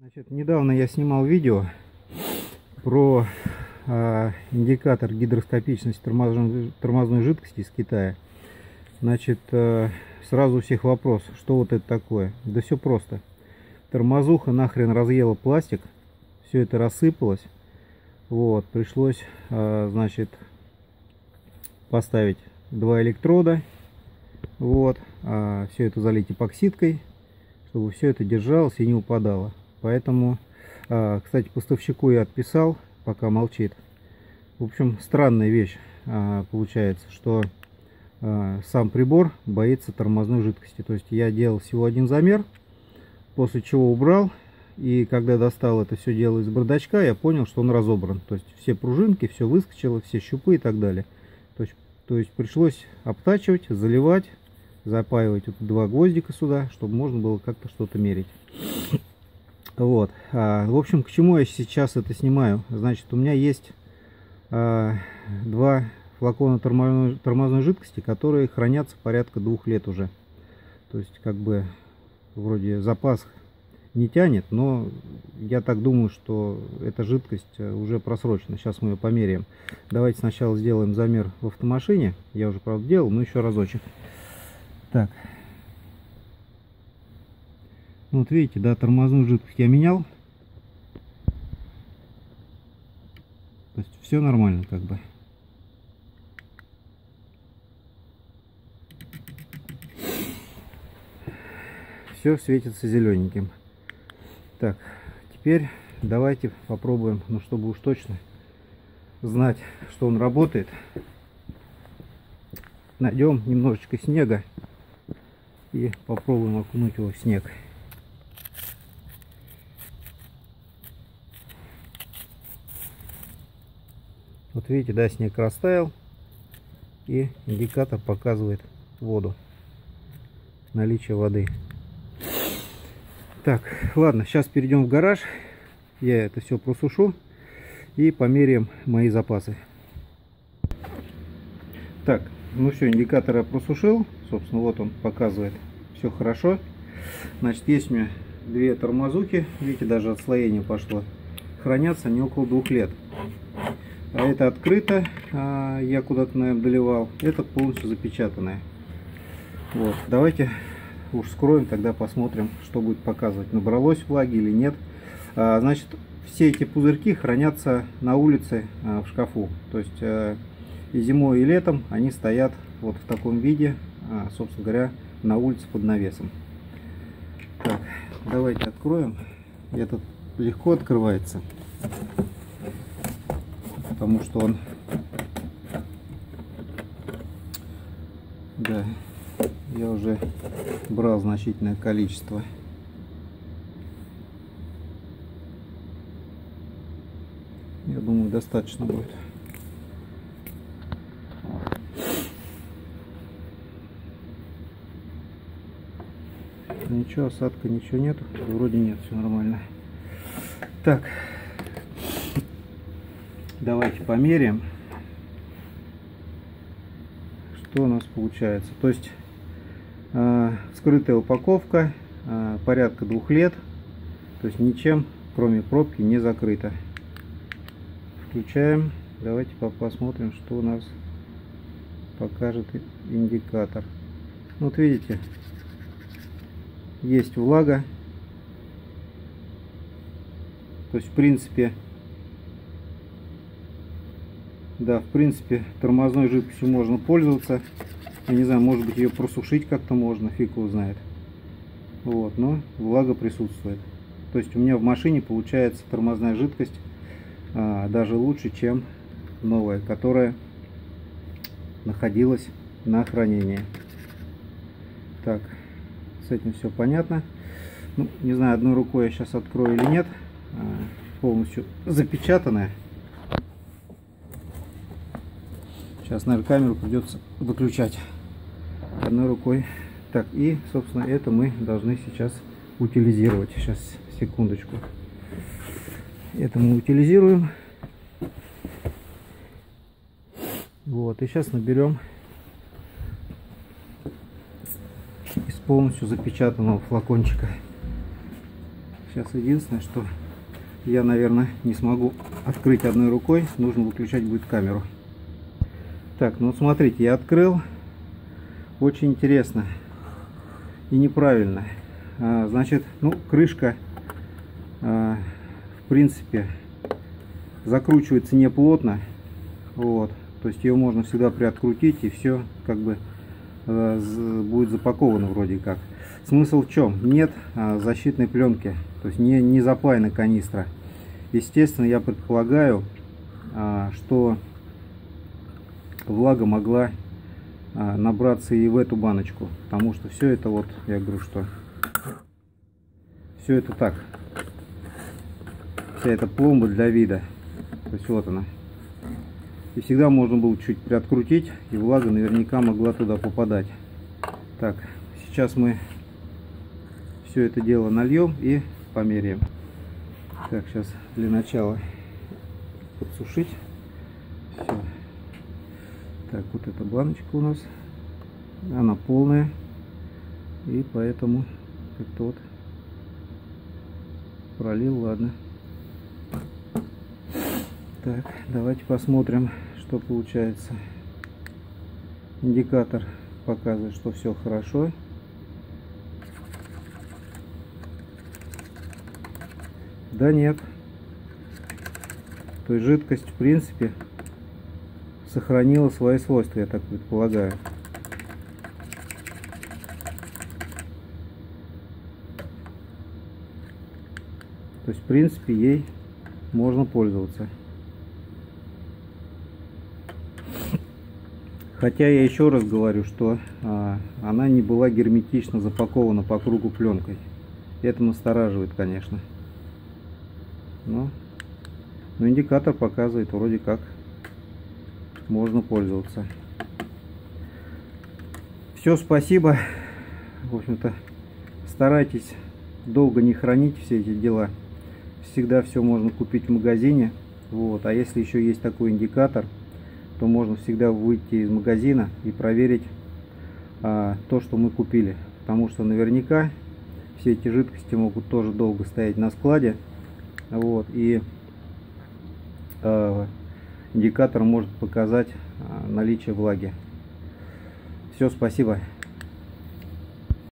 Значит, недавно я снимал видео про э, индикатор гидроскопичности тормозной, тормозной жидкости из Китая. Значит, э, сразу у всех вопрос, что вот это такое? Да все просто. Тормозуха нахрен разъела пластик, все это рассыпалось. Вот, пришлось, э, значит, поставить два электрода. Вот, э, все это залить эпоксидкой, чтобы все это держалось и не упадало. Поэтому, а, кстати, поставщику я отписал, пока молчит. В общем, странная вещь а, получается, что а, сам прибор боится тормозной жидкости. То есть я делал всего один замер, после чего убрал. И когда достал это все дело из бардачка, я понял, что он разобран. То есть все пружинки, все выскочило, все щупы и так далее. То есть, то есть пришлось обтачивать, заливать, запаивать вот два гвоздика сюда, чтобы можно было как-то что-то мерить. Вот. А, в общем, к чему я сейчас это снимаю? Значит, у меня есть а, два флакона тормозной, тормозной жидкости, которые хранятся порядка двух лет уже. То есть, как бы, вроде запас не тянет, но я так думаю, что эта жидкость э, уже просрочена. Сейчас мы ее померяем. Давайте сначала сделаем замер в автомашине. Я уже, правда, делал, но еще разочек. Так, вот видите, да, тормозную жидкость я менял. То есть все нормально как бы. Все светится зелененьким. Так, теперь давайте попробуем, ну чтобы уж точно знать, что он работает. Найдем немножечко снега и попробуем окунуть его в снег. Вот видите, да, снег растаял. И индикатор показывает воду. Наличие воды. Так, ладно, сейчас перейдем в гараж. Я это все просушу. И померяем мои запасы. Так, ну все, индикатор я просушил. Собственно, вот он показывает. Все хорошо. Значит, есть у меня две тормозухи. Видите, даже отслоение пошло. Хранятся они около двух лет. А это открыто, а, я куда-то, наверное, доливал. Это полностью запечатанное. Вот, давайте уж скроем, тогда посмотрим, что будет показывать, набралось влаги или нет. А, значит, все эти пузырьки хранятся на улице а, в шкафу. То есть и зимой, и летом они стоят вот в таком виде, собственно говоря, на улице под навесом. Так, давайте откроем. Этот легко открывается потому что он да я уже брал значительное количество. Я думаю достаточно будет. Ничего осадка ничего нет вроде нет все нормально. Так давайте померяем. Что у нас получается? То есть э, скрытая упаковка э, порядка двух лет. То есть ничем кроме пробки не закрыта. Включаем. Давайте посмотрим что у нас покажет индикатор. Вот видите есть влага. То есть в принципе да, в принципе, тормозной жидкостью можно пользоваться. Я не знаю, может быть ее просушить как-то можно, фиг его знает. Вот, но влага присутствует. То есть у меня в машине получается тормозная жидкость а, даже лучше, чем новая, которая находилась на хранении. Так, с этим все понятно. Ну, не знаю, одной рукой я сейчас открою или нет. А, полностью запечатанная. Сейчас, наверное, камеру придется выключать одной рукой. Так, и, собственно, это мы должны сейчас утилизировать. Сейчас, секундочку. Это мы утилизируем. Вот, и сейчас наберем из полностью запечатанного флакончика. Сейчас единственное, что я, наверное, не смогу открыть одной рукой. Нужно выключать будет камеру. Так, ну смотрите, я открыл. Очень интересно и неправильно. А, значит, ну, крышка, а, в принципе, закручивается не плотно. Вот. То есть ее можно всегда приоткрутить и все как бы а, будет запаковано вроде как. Смысл в чем? Нет а, защитной пленки, то есть не, не запаяна канистра. Естественно, я предполагаю, а, что влага могла а, набраться и в эту баночку, потому что все это вот, я говорю, что все это так. Вся эта пломба для вида. То есть вот она. И всегда можно было чуть приоткрутить, и влага наверняка могла туда попадать. Так, сейчас мы все это дело нальем и померяем. Так, сейчас для начала подсушить. Все. Так, вот эта баночка у нас. Она полная. И поэтому как-то вот пролил, ладно. Так, давайте посмотрим, что получается. Индикатор показывает, что все хорошо. Да нет. То есть жидкость в принципе сохранила свои свойства, я так предполагаю. То есть в принципе ей можно пользоваться. Хотя я еще раз говорю, что а, она не была герметично запакована по кругу пленкой. Это настораживает, конечно. Но, но индикатор показывает вроде как можно пользоваться. Все, спасибо. В общем-то, старайтесь долго не хранить все эти дела. Всегда все можно купить в магазине. Вот. А если еще есть такой индикатор, то можно всегда выйти из магазина и проверить а, то, что мы купили. Потому что наверняка все эти жидкости могут тоже долго стоять на складе вот, и э, индикатор может показать э, наличие влаги. Все, спасибо.